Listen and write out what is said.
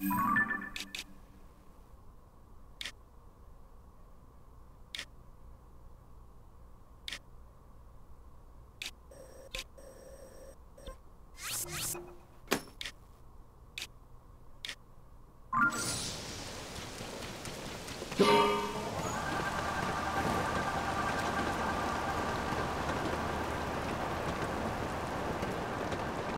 you.